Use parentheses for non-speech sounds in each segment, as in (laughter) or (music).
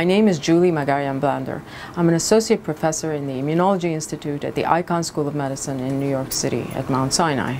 My name is Julie Magarian Blander. I'm an associate professor in the Immunology Institute at the Icahn School of Medicine in New York City at Mount Sinai.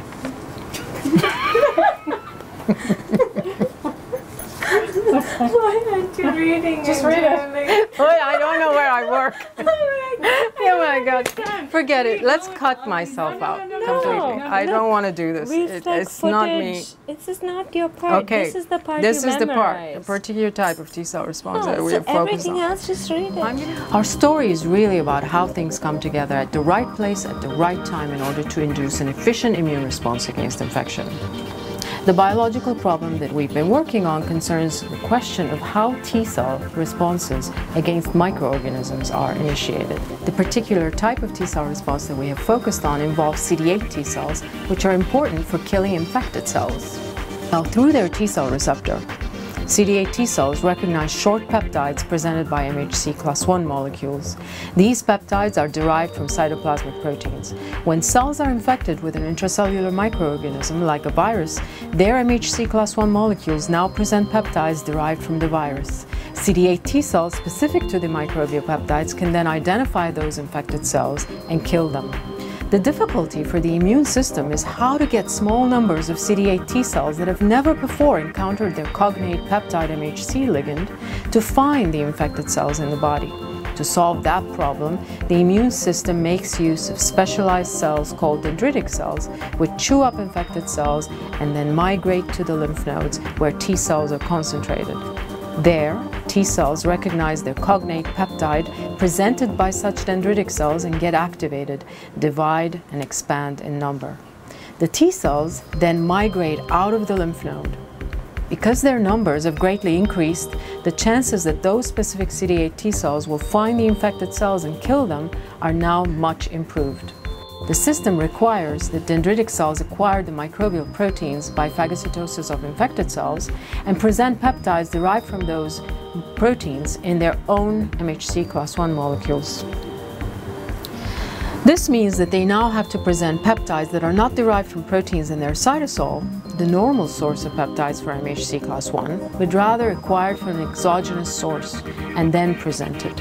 Why aren't you reading Just read it. Wait, I don't know where I work. (laughs) Oh my God. Oh my God. Forget it. Let's cut myself out completely. I don't want to do this. It- it's not me. This is not your part. Okay. This is the part This you is the part, a memorize. particular type of T cell response that we so are focused everything on. else, just read it. Our story is really about how things come together at the right place at the right time in order to induce an efficient immune response against infection. The biological problem that we've been working on concerns the question of how T cell responses against microorganisms are initiated. The particular type of T cell response that we have focused on involves CD8 T cells, which are important for killing infected cells. Now, through their T cell receptor, CD8 T cells recognize short peptides presented by MHC class I molecules. These peptides are derived from cytoplasmic proteins. When cells are infected with an intracellular microorganism like a virus, their MHC class I molecules now present peptides derived from the virus. CD8 T cells specific to the microbial peptides can then identify those infected cells and kill them. The difficulty for the immune system is how to get small numbers of CD8 T cells that have never before encountered their cognate peptide MHC ligand to find the infected cells in the body. To solve that problem, the immune system makes use of specialized cells called dendritic cells, which chew up infected cells and then migrate to the lymph nodes where T cells are concentrated. There, T cells recognize their cognate peptide presented by such dendritic cells and get activated, divide, and expand in number. The T cells then migrate out of the lymph node. Because their numbers have greatly increased, the chances that those specific CD8 T cells will find the infected cells and kill them are now much improved. The system requires that dendritic cells acquire the microbial proteins by phagocytosis of infected cells and present peptides derived from those proteins in their own MHC class I molecules. This means that they now have to present peptides that are not derived from proteins in their cytosol, the normal source of peptides for MHC class I, but rather acquired from an exogenous source and then presented.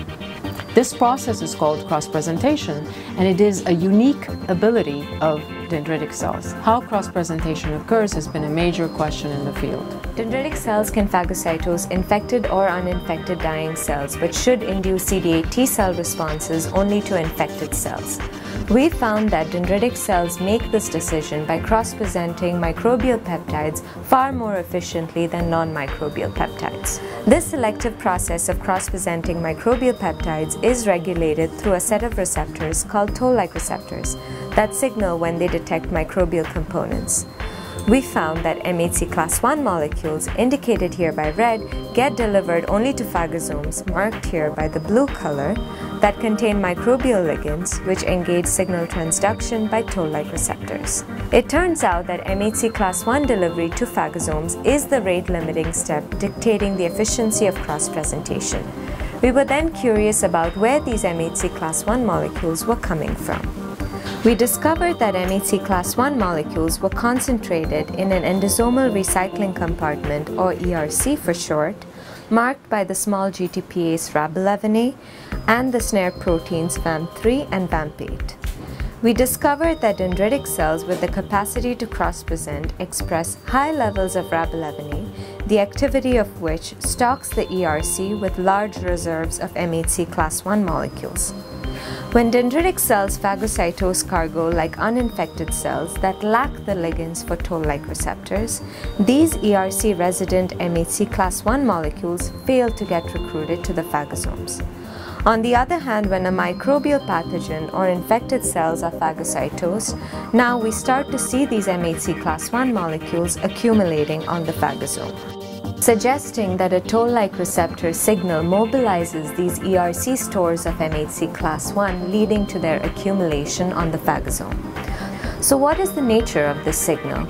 This process is called cross-presentation, and it is a unique ability of dendritic cells. How cross-presentation occurs has been a major question in the field. Dendritic cells can phagocytose infected or uninfected dying cells, but should induce CD8 T cell responses only to infected cells. We found that dendritic cells make this decision by cross-presenting microbial peptides far more efficiently than non-microbial peptides. This selective process of cross-presenting microbial peptides is regulated through a set of receptors called toll-like receptors that signal when they detect microbial components. We found that MHC class I molecules, indicated here by red, get delivered only to phagosomes, marked here by the blue color, that contain microbial ligands which engage signal transduction by toll-like receptors. It turns out that MHC class I delivery to phagosomes is the rate-limiting step dictating the efficiency of cross-presentation. We were then curious about where these MHC class I molecules were coming from. We discovered that MHC class I molecules were concentrated in an endosomal recycling compartment, or ERC for short, marked by the small GTPase RAB11A and the snare proteins VAMP3 and VAMP8. We discovered that dendritic cells with the capacity to cross-present express high levels of RAB11A, the activity of which stocks the ERC with large reserves of MHC class I molecules. When dendritic cells phagocytose cargo like uninfected cells that lack the ligands for toll-like receptors, these ERC resident MHC class I molecules fail to get recruited to the phagosomes. On the other hand, when a microbial pathogen or infected cells are phagocytosed, now we start to see these MHC class I molecules accumulating on the phagosome suggesting that a toll-like receptor signal mobilizes these ERC stores of MHC class I, leading to their accumulation on the phagosome. So what is the nature of this signal?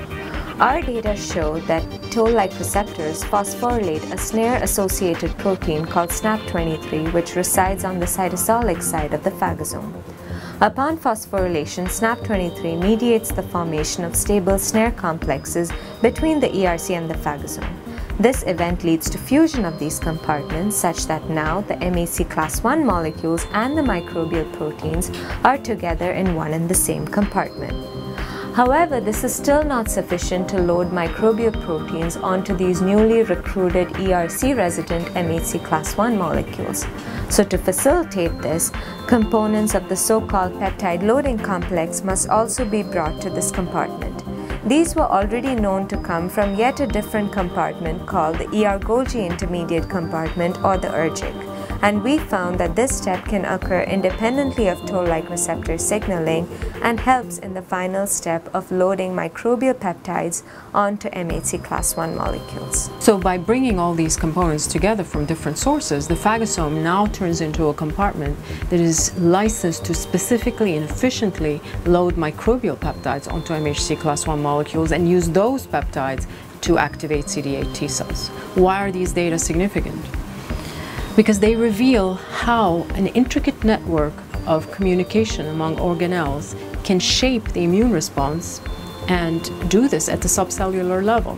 Our data show that toll-like receptors phosphorylate a snare-associated protein called SNAP23 which resides on the cytosolic side of the phagosome. Upon phosphorylation, SNAP23 mediates the formation of stable snare complexes between the ERC and the phagosome. This event leads to fusion of these compartments such that now the MHC class 1 molecules and the microbial proteins are together in one and the same compartment. However, this is still not sufficient to load microbial proteins onto these newly recruited ERC resident MHC class 1 molecules. So to facilitate this, components of the so-called peptide loading complex must also be brought to this compartment. These were already known to come from yet a different compartment called the ER-Golgi intermediate compartment or the ERGIC and we found that this step can occur independently of toll-like receptor signaling and helps in the final step of loading microbial peptides onto MHC class 1 molecules. So by bringing all these components together from different sources, the phagosome now turns into a compartment that is licensed to specifically and efficiently load microbial peptides onto MHC class 1 molecules and use those peptides to activate CD8 T cells. Why are these data significant? Because they reveal how an intricate network of communication among organelles can shape the immune response and do this at the subcellular level.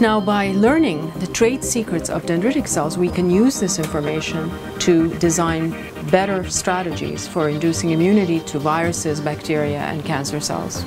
Now, by learning the trade secrets of dendritic cells, we can use this information to design better strategies for inducing immunity to viruses, bacteria, and cancer cells.